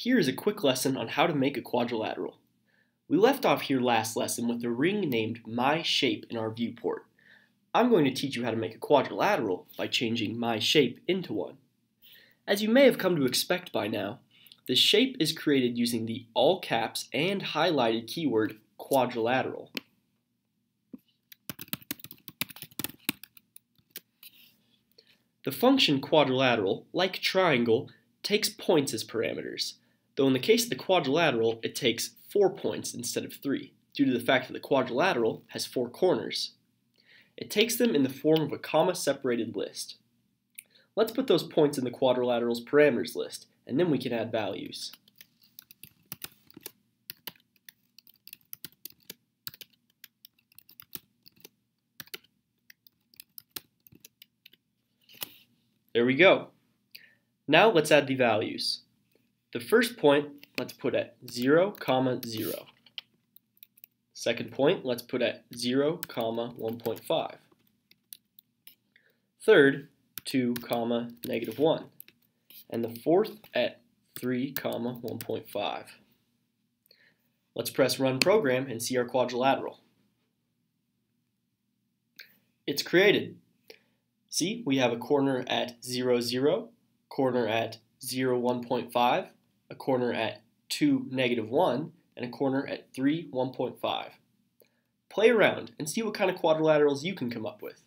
Here is a quick lesson on how to make a quadrilateral. We left off here last lesson with a ring named My Shape in our viewport. I'm going to teach you how to make a quadrilateral by changing My Shape into one. As you may have come to expect by now, the shape is created using the all caps and highlighted keyword quadrilateral. The function quadrilateral, like triangle, takes points as parameters though in the case of the quadrilateral, it takes four points instead of three, due to the fact that the quadrilateral has four corners. It takes them in the form of a comma-separated list. Let's put those points in the quadrilateral's parameters list, and then we can add values. There we go. Now let's add the values. The first point, let's put at 0, comma 0. Second point, let's put at 0, comma 1.5. Third, 2, comma negative 1. And the fourth at 3, comma 1.5. Let's press Run Program and see our quadrilateral. It's created. See, we have a corner at 0, 0, corner at 0, 1.5, a corner at 2, negative 1, and a corner at 3, 1.5. Play around and see what kind of quadrilaterals you can come up with.